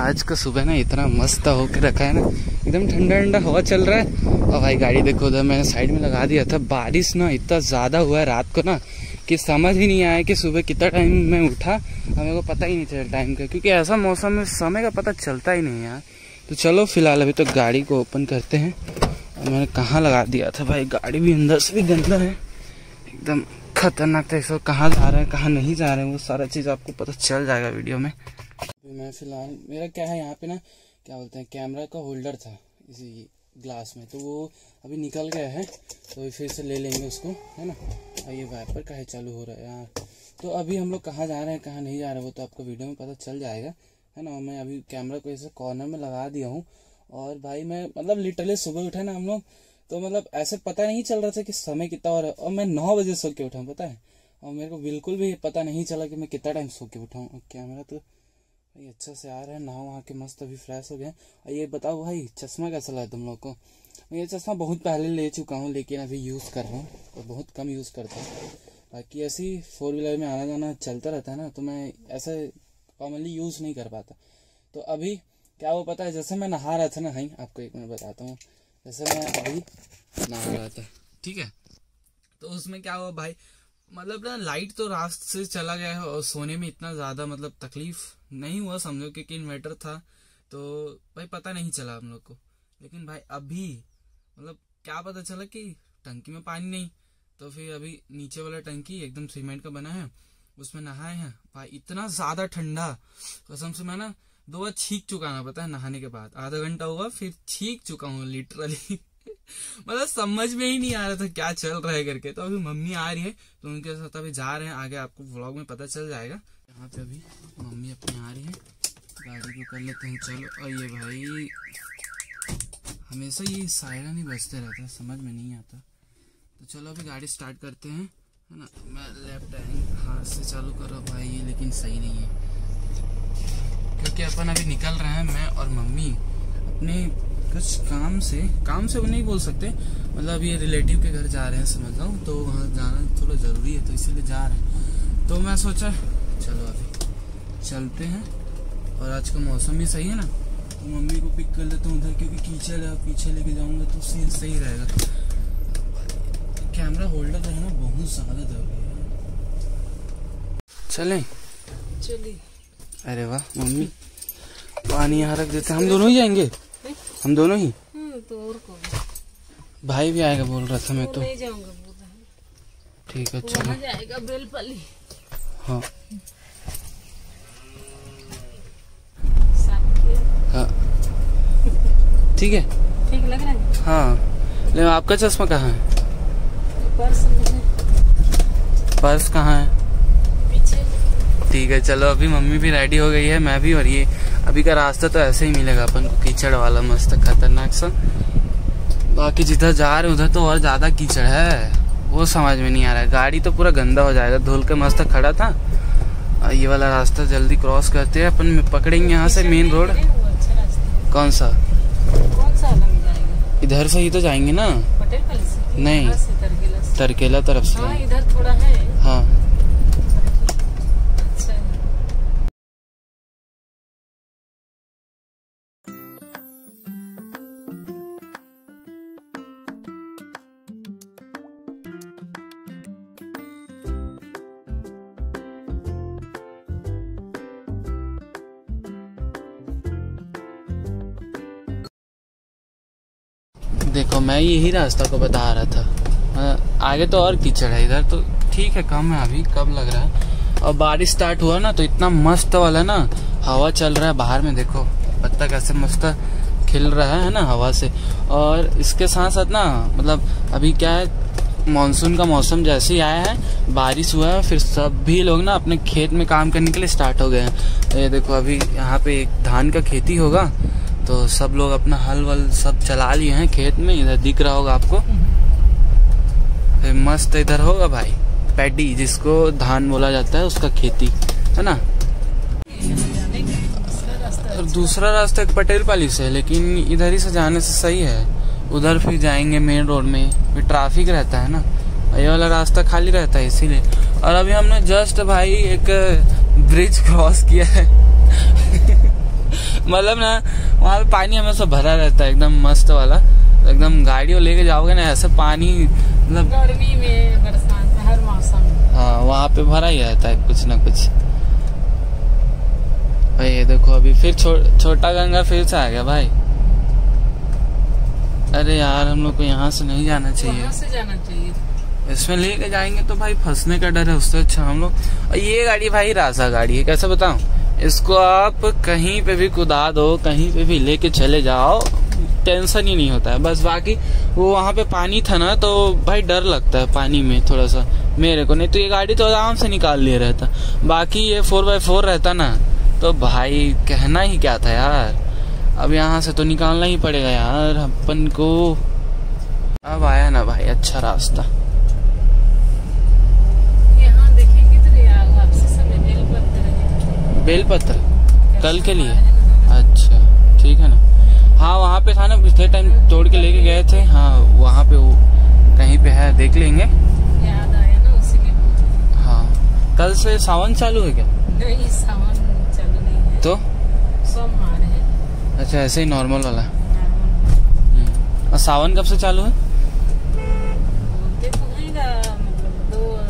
आज का सुबह ना इतना मस्त होकर रखा है ना, एकदम ठंडा ठंडा हवा चल रहा है। और भाई गाड़ी देखो, उधर मैंने साइड में लगा दिया था। बारिश ना इतना ज़्यादा हुआ है रात को ना, कि समझ ही नहीं आया कि सुबह कितना टाइम में उठा। हमें मेरे को पता ही नहीं चला टाइम का, क्योंकि ऐसा मौसम में समय का पता चलता ही नहीं यार। तो चलो फ़िलहाल अभी तो गाड़ी को ओपन करते हैं। और मैंने कहाँ लगा दिया था भाई, गाड़ी भी अंदर से भी गंदा है। एकदम खतरनाक था इसको कहाँ जा रहे हैं, कहाँ नहीं जा रहे हैं, वो सारा चीज़ आपको पता चल जाएगा वीडियो में। तो मैं फ़िलहाल, मेरा क्या है यहाँ पे ना, क्या बोलते हैं कैमरा का होल्डर था इसी ग्लास में तो वो अभी निकल गया है तो फिर से ले लेंगे उसको, है ना? और ये वाइपर का है चालू हो रहा है यार तो अभी हम लोग कहाँ जा रहे हैं, कहाँ नहीं जा रहे, वो तो आपको वीडियो में पता चल जाएगा, है ना? मैं अभी कैमरा को ऐसे कॉर्नर में लगा दिया हूँ, और भाई मैं मतलब लिटरली सुबह उठा ना हम लोग तो मतलब ऐसे पता नहीं चल रहा था कि समय कितना और है, और मैं नौ बजे सो के उठाऊँ पता है? और मेरे को बिल्कुल भी पता नहीं चला कि मैं कितना टाइम सो के उठाऊँ कैमरा तो भाई, अच्छे से आ रहे हैं नहा वहाँ के मस्त अभी फ्रेश हो गए और ये बताओ भाई, चश्मा कैसा लगा तुम लोग को? मैं ये चश्मा बहुत पहले ले चुका हूँ, लेकिन अभी यूज़ कर रहा हूँ, और बहुत कम यूज़ करता हूँ। बाकी ऐसे ही फोर व्हीलर में आना जाना चलता रहता है ना तो मैं ऐसे कॉमनली यूज़ नहीं कर पाता। तो अभी क्या वो पता है, जैसे मैं नहा रहा था ना, भाई, आपको एक मिनट बताता हूँ। जैसे मैं अभी नहा रहा था, ठीक है? तो उसमें क्या हुआ भाई मतलब ना लाइट तो रात से चला गया है और सोने में इतना ज़्यादा मतलब तकलीफ़ नहीं हुआ, समझो, क्योंकि इन्वर्टर था तो भाई पता नहीं चला हम लोग को। लेकिन भाई अभी मतलब क्या पता चला कि टंकी में पानी नहीं तो फिर अभी नीचे वाला टंकी एकदम सीमेंट का बना है, उसमें नहाए हैं। भाई इतना ज़्यादा ठंडा, कसम से मैं ना, दो बार छींक चुका ना पता है, नहाने के बाद। आधा घंटा हुआ, फिर छींक चुका हूँ लिटरली मतलब समझ में ही नहीं आ रहा था क्या चल रहा है करके। तो अभी मम्मी आ रही है तो उनके साथ अभी जा रहे हैं। आगे आपको व्लॉग में पता चल जाएगा। यहाँ पे अभी मम्मी अपनी आ रही है। गाड़ी को कर लेते हैं। चलो, और ये भाई, हमेशा ये सायरन ही बजते रहता है समझ में नहीं आता। तो चलो अभी गाड़ी स्टार्ट करते हैं, है ना? मैं लेफ़्ट हैंड हाथ से चालू कर रहा हूँ भाई, ये लेकिन सही नहीं है। क्योंकि अपन अभी निकल रहे हैं, मैं और मम्मी अपने कुछ काम से काम से वो नहीं बोल सकते। मतलब ये रिलेटिव के घर जा रहे हैं समझ लो तो वहाँ जाना थोड़ा ज़रूरी है तो इसीलिए जा रहे हैं। तो मैं सोचा चलो अभी चलते हैं। और आज का मौसम भी सही है ना? तो मम्मी को पिक कर लेता हूँ उधर क्योंकि कीचड़ है पीछे लेके जाऊँगा तो सीन सही रहेगा। तो कैमरा होल्डर है ना बहुत ज़्यादा ज़रूरी है। चले? चलिए। अरे वाह मम्मी। पानी यहाँ रख देते हम दोनों ही जाएँगे? हम दोनों ही? हम्म, तो और कौन? भाई भी आएगा बोल रहा था मैं तो। ठीक है चलो। हाँ।, हाँ। ठीक है? ठीक लग रहा है? हाँ। ले आपका चश्मा कहाँ है? पर्स पर्स कहाँ है? ठीक है चलो अभी मम्मी भी रेडी हो गई है मैं भी और ये अभी का रास्ता तो ऐसे ही मिलेगा अपन को कीचड़ वाला मस्त खतरनाक सा। बाकी जिधर जा रहे उधर तो और ज़्यादा कीचड़ है। वो समझ में नहीं आ रहा है। गाड़ी तो पूरा गंदा हो जाएगा। धुल के मस्त खड़ा था। और ये वाला रास्ता जल्दी क्रॉस करते हैं। अपन पकड़ेंगे यहाँ से मेन रोड। कौन सा? इधर से ही तो जाएँगे ना? नहीं। हाँ, तरकेला तरफ़ से। हाँ, इधर थोड़ा है। तो मैं यही रास्ता को बता रहा था। आगे तो और कीचड़ है इधर तो ठीक है, कम है अभी, कम लग रहा है। और बारिश स्टार्ट हुआ ना तो इतना मस्त वाला ना, हवा चल रहा है बाहर में, देखो, पत्ता कैसे मस्त खिल रहा है ना हवा से। और इसके साथ साथ ना मतलब अभी क्या है मानसून का मौसम जैसे ही आया है, बारिश हुआ है, फिर सभी लोग ना अपने खेत में काम करने के लिए स्टार्ट हो गए हैं। ये देखो, अभी यहाँ पे एक धान का खेती होगा तो सब लोग अपना हल वल सब चला लिए हैं खेत में, इधर दिख रहा होगा आपको। फिर मस्त इधर होगा भाई, पैडी जिसको धान बोला जाता है, उसका खेती, है ना? और दूसरा रास्ता एक पटेल पाली से है, लेकिन इधर ही से जाने से सही है। उधर फिर जाएँगे मेन रोड में, फिर ट्रैफ़िक रहता है ना? ये वाला रास्ता खाली रहता है, इसीलिए। और अभी हमने जस्ट भाई एक ब्रिज क्रॉस किया है। मतलब ना वहाँ पे पानी हमेशा भरा रहता है एकदम मस्त वाला। एकदम गाड़ी लेके जाओगे ना ऐसे पानी मतलब गर्मी में बरसात में हर मौसम में। हाँ वहाँ पे भरा ही रहता है कुछ ना कुछ। भाई ये देखो अभी फिर छो, छोटा गंगा फिर से आ गया भाई। अरे यार हम लोग को यहाँ से नहीं जाना चाहिए। से जाना चाहिए। इसमें लेके जाएँगे तो भाई फंसने का डर है उससे अच्छा हम लोग ये गाड़ी भाई रासा गाड़ी है कैसे बताऊँ? इसको आप कहीं पे भी कुदा दो, कहीं पे भी लेके चले जाओ, टेंशन ही नहीं होता है। बस बाकी वो वहाँ पे पानी था ना तो भाई डर लगता है पानी में थोड़ा सा, मेरे को। नहीं तो ये गाड़ी तो आराम से निकाल लिया रहता। बाकी ये फोर बाय फोर रहता ना तो भाई कहना ही क्या था यार। अब यहाँ से तो निकालना ही पड़ेगा यार, अपन को। अब आया ना भाई अच्छा रास्ता यहाँ देखेंगे तो यहाँ वापसी समय बेल पत्थर है बेलपत्र? कल के लिए? अच्छा ठीक है ना। हाँ वहाँ पे था ना पिछले टाइम तोड़ के लेके गए थे। हाँ वहाँ पे वो कहीं पे है देख लेंगे। याद आया ना उसी में। हाँ। कल से सावन चालू है क्या? नहीं सावन चालू नहीं है। तो? सोमवार है। अच्छा ऐसे ही नॉर्मल वाला। हम्म। और सावन कब से चालू है? तो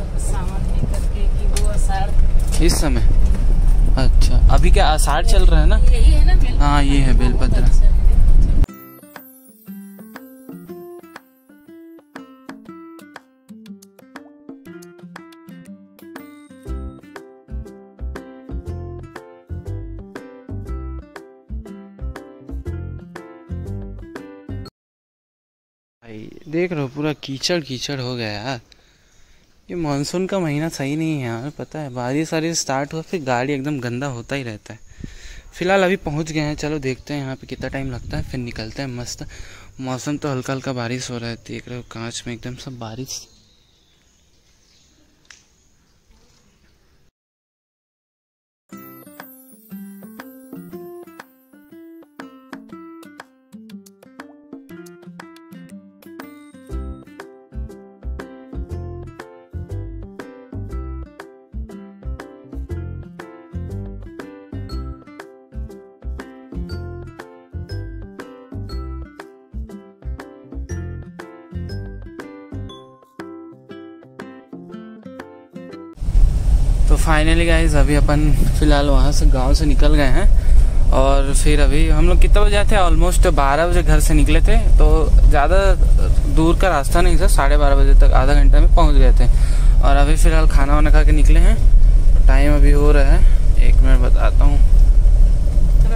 मतलब इस समय? अच्छा अभी क्या आषाढ़ चल रहा है ना यही है ना हाँ, ये है बेलपत्र। अच्छा। भाई देख रहे हो पूरा कीचड़ कीचड़ हो गया यार ये मानसून का महीना सही नहीं है यार, पता है। बारिश वारिश स्टार्ट हुआ, फिर गाड़ी एकदम गंदा होता ही रहता है। फ़िलहाल अभी पहुँच गए हैं, चलो देखते हैं यहाँ पे कितना टाइम लगता है, फिर निकलते हैं मस्त। मौसम तो हल्का हल्का बारिश हो रहा है, देख रहे हो, कांच में एकदम सब बारिश। फाइनली गाइज़ अभी अपन फ़िलहाल वहाँ से गाँव से निकल गए हैं और फिर अभी हम लोग कितना बजे आए थे? ऑलमोस्ट बारह बजे घर से निकले थे तो ज़्यादा दूर का रास्ता नहीं था साढ़े बारह बजे तक आधा घंटे में पहुँच गए थे। और अभी फ़िलहाल खाना वाना खा के निकले हैं। टाइम अभी हो रहा है। एक मिनट बताता हूँ।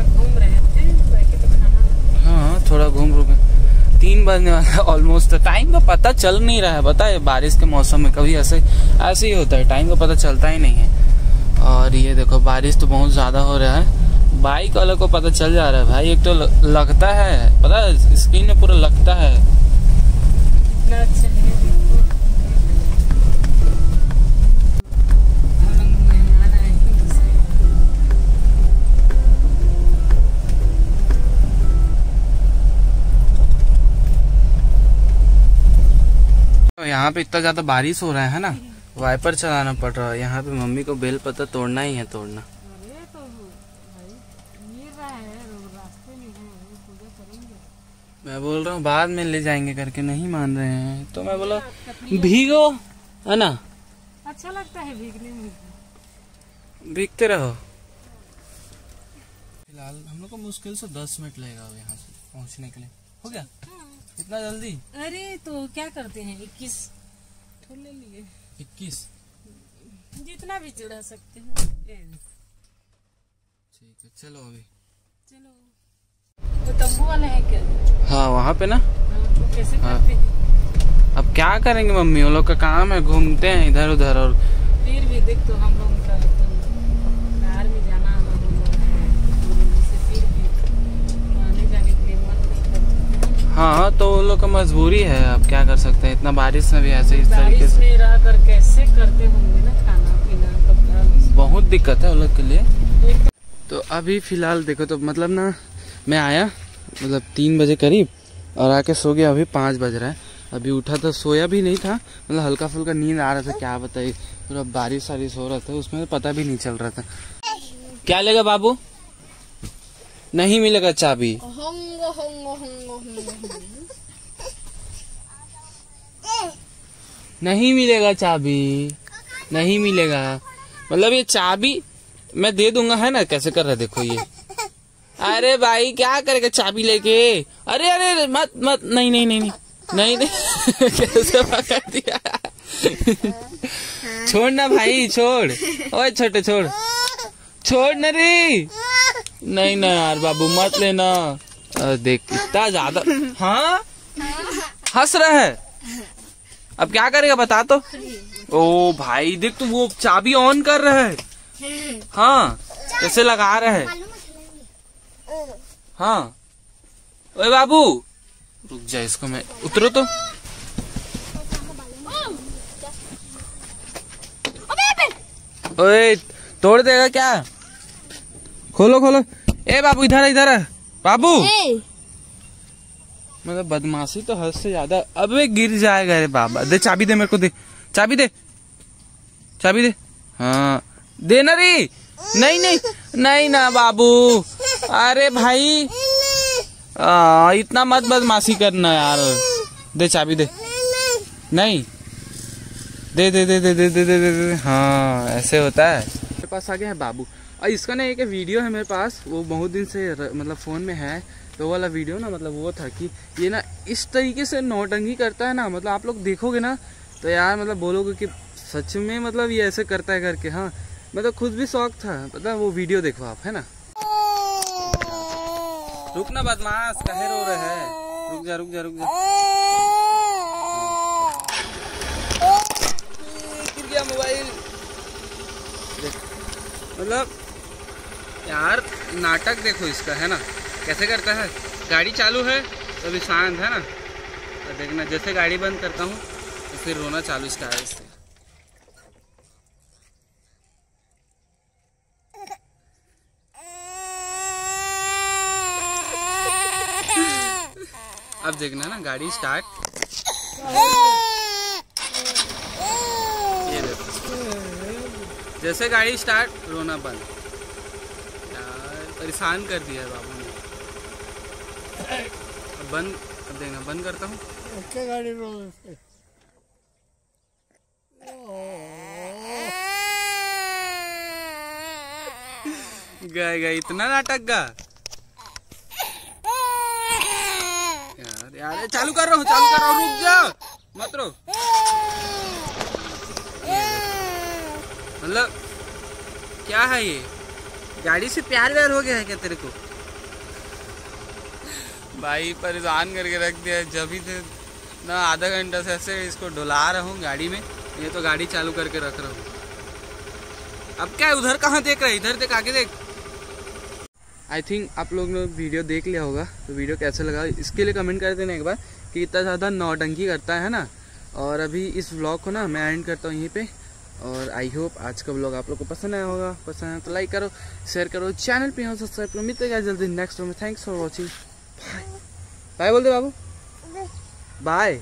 घूम रहे थे तो खाना हाँ थोड़ा घूम रुके तीन बजने वाला ऑलमोस्ट टाइम का पता चल नहीं रहा है पता है बारिश के मौसम में कभी ऐसे ऐसे ही होता है। टाइम का पता चलता ही नहीं है। और ये देखो बारिश तो बहुत ज़्यादा हो रहा है। बाइक वाले को पता चल जा रहा है भाई एक तो लगता है पता है स्क्रीन में पूरा लगता है। तो यहाँ पे इतना ज़्यादा बारिश हो रहा है ना? वाइपर चलाना पड़ रहा है। यहाँ पे मम्मी को बेल पत्ता तोड़ना ही है तोड़ना। तो है में बोल रहा हूँ बाद में ले जाएँगे करके नहीं मान रहे हैं। तो मैं बोला भीगो है ना? अच्छा लगता है भीगने में। भीगते रहो। फ़िलहाल हम लोग को मुश्किल से दस मिनट लगेगा यहाँ से पहुँचने के लिए। हो गया? हाँ। इतना जल्दी? अरे तो क्या करते हैं इक्कीस ले लिए। इक्कीस। जितना भी चढ़ा सकते हैं। ठीक है चलो अभी। चलो। तो तंबू वाले हैं क्या? हाँ वहाँ पे ना? हाँ, तो कैसे हाँ। करते हैं? अब क्या करेंगे मम्मी? वो लोग का काम है घूमते हैं इधर उधर और फिर भी देख तो हम लोग का तो कार में जाना आना हम लोग है दूर से फिर भी आने जाने के लिए मन नहीं करता हाँ तो वो लोग का मजबूरी है। अब क्या कर सकते हैं? इतना बारिश में भी ऐसे इस तरीके से में रह कर कैसे करते होंगे ना खाना पीना कपड़ा? बहुत दिक्कत है वो लोग के लिए। तो अभी फ़िलहाल देखो तो मतलब ना मैं आया मतलब तीन बजे करीब और आके सो गया। अभी पाँच बज रहा है। अभी उठा तो सोया भी नहीं था। मतलब हल्का फुल्का नींद आ रहा था क्या बताइए पूरा बारिश वारिश हो रहा था उसमें पता भी नहीं चल रहा था। क्या लेगा बाबू? नहीं मिलेगा चाबी। होंगो होंगो होंगो होंगो। नहीं मिलेगा चाबी। नहीं मिलेगा। मतलब ये चाबी मैं दे दूँगा है ना? कैसे कर रहा देखो ये। अरे भाई क्या करेगा चाबी लेके? अरे अरे मत मत। नहीं नहीं नहीं नहीं। नहीं नहीं। कैसे पकड़ दिया? छोड़ ना भाई छोड़। ओए छोटे छोड़। छोड़ ना रे नहीं ना यार बाबू, मत लेना। देख, इतना ज़्यादा हाँ? हंस रहा है। अब क्या करेगा, बता तो। ओ भाई, देख तू वो चाबी ऑन कर रहा है। हाँ कैसे लगा रहा है। हाँ। ओए बाबू, रुक जा इसको मैं उतरो तो। ओए, तोड़ देगा क्या? खोलो खोलो। ए बाबू इधर इधर बाबू। मतलब बदमाशी तो हद से ज़्यादा अबे गिर जाएगा रे बाबा। दे चाबी दे मेरे को दे। चाबी दे। चाबी दे। हाँ। दे ना रे। नहीं नहीं। नहीं ना बाबू। अरे भाई। आ, इतना मत बदमाशी करना यार। दे चाबी दे। नहीं। दे दे दे दे दे दे दे दे दे। हाँ ऐसे होता है। मेरे पास आ गया है बाबू। और इसका ना एक वीडियो है मेरे पास, वो बहुत दिन से मतलब फ़ोन में है तो वाला वीडियो ना मतलब वो था कि ये ना इस तरीके से नौटंकी करता है ना मतलब आप लोग देखोगे ना तो यार मतलब बोलोगे कि सच में मतलब ये ऐसे करता है करके हाँ। मतलब खुद भी शौक था मतलब वो वीडियो देखो आप, है ना? रुकना बदमाश, काहे रो रहे है। रुक जा रुक जा रुक जा गिर गया मोबाइल देख मतलब यार, नाटक देखो इसका, है ना? कैसे करता है? गाड़ी चालू है तो अभी शांत, है ना? तो देखना, जैसे गाड़ी बंद करता हूँ तो फिर रोना चालू स्टार्ट इससे। अब देखना ना, गाड़ी स्टार्ट ये देखो जैसे गाड़ी स्टार्ट रोना बंद। यार परेशान कर दिया बाबू ने। बंद अब देखना बंद करता हूँ। गाड़ी गए गए इतना नाटक गा। यार यार चालू कर रहा हूँ चालू कर रहा हूँ रुक जा। मत रो। मतलब क्या है ये? गाड़ी से प्यार व्यार हो गया है क्या तेरे को? भाई, परेशान करके रख दिया। जब ही ना आधा घंटा से ऐसे इसको डुला रहा हूँ गाड़ी में, ये तो गाड़ी चालू करके रख रहा हूँ। अब क्या है, उधर कहाँ देख रहा है? इधर देख, आगे देख। आई थिंक आप लोग ने वीडियो देख लिया होगा तो वीडियो कैसा लगा? इसके लिए कमेंट कर देना एक बार कि इतना ज़्यादा नौटंकी करता है ना? और अभी इस व्लॉग को ना मैं एंड करता हूँ यहीं पे। और आई होप आज का ब्लॉग आप लोग को पसंद आया होगा। पसंद आया तो लाइक करो शेयर करो चैनल पे हो सब्सक्राइब करो। मिलते हैं जल्दी नेक्स्ट में। Thanks for watching bye bye बोल दे बाबू। बाय